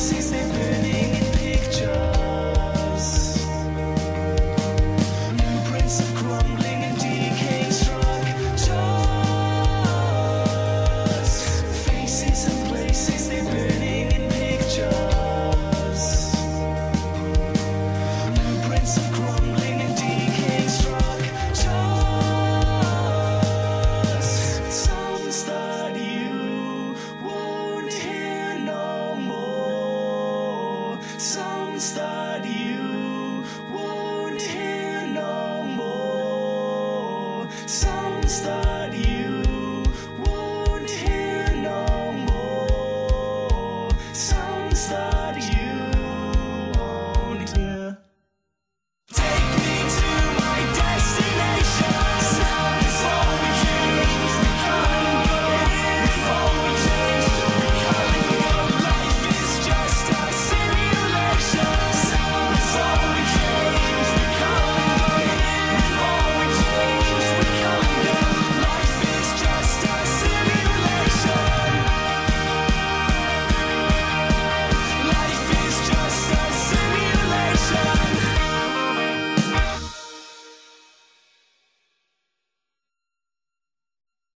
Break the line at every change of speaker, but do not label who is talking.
Si se sense that you won't hear no more. Some that